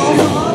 Oh,